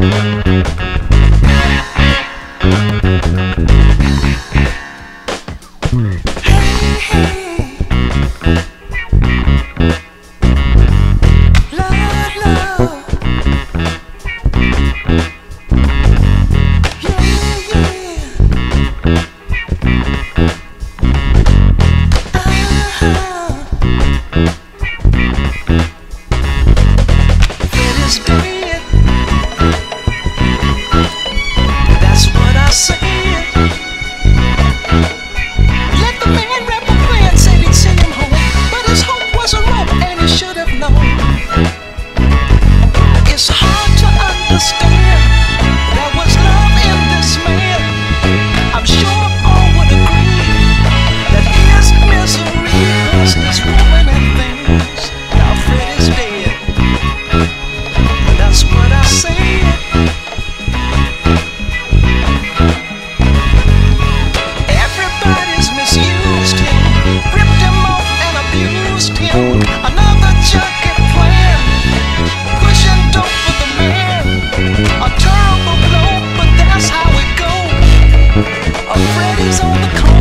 It's to understand. eyes on the